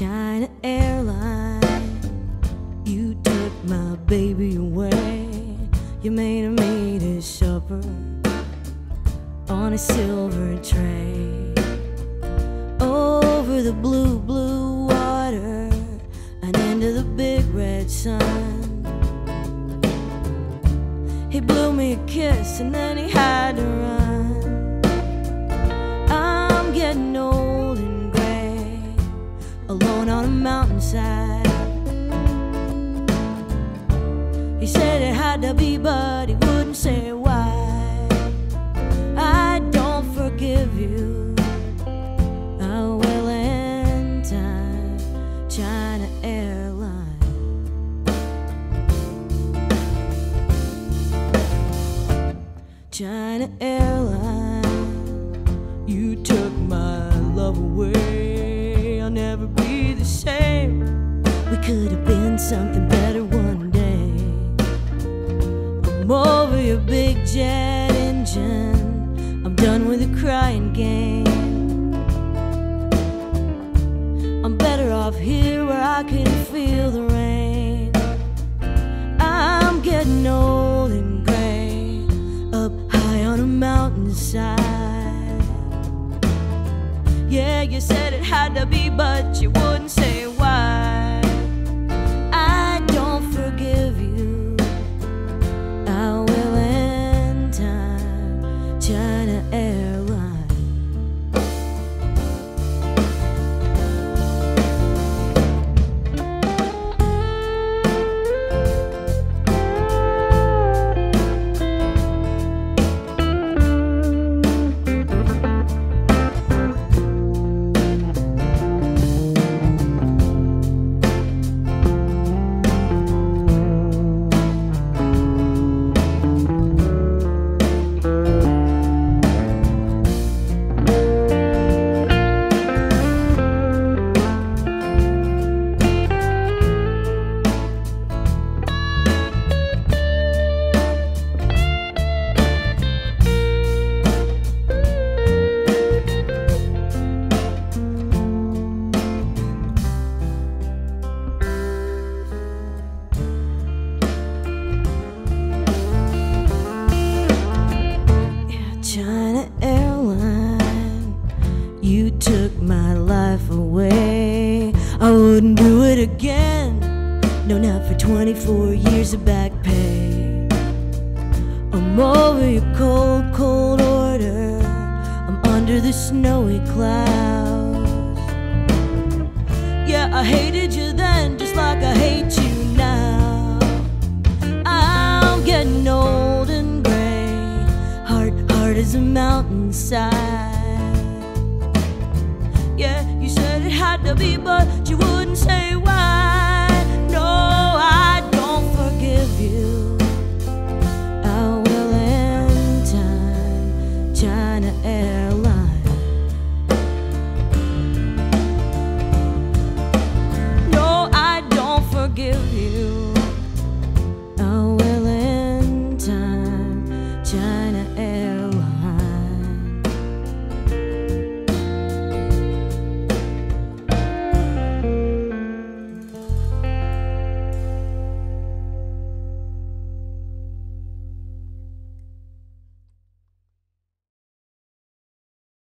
China Airline, you took my baby away. You made meat his supper on a silver tray. Over the blue, blue water and into the big red sun. He blew me a kiss and then he had to run. Alone on a mountainside. He said it had to be, but he wouldn't say why. I don't forgive you. I will in time, China Airline. China Airline, you took my love away. The same. We could have been something better one day. I'm over your big jet engine. I'm done with the crying game. I'm better off here where I can feel the rain. I'm getting old and gray up high on a mountainside. Yeah, you said it had to be, but you wouldn't say Airline, you took my life away. I wouldn't do it again. No, not for 24 years of back pay. I'm over your cold, cold order. I'm under the snowy clouds. Yeah, I hated you then, just like I hate you mountainside. Yeah, you said it had to be, but you wouldn't say why.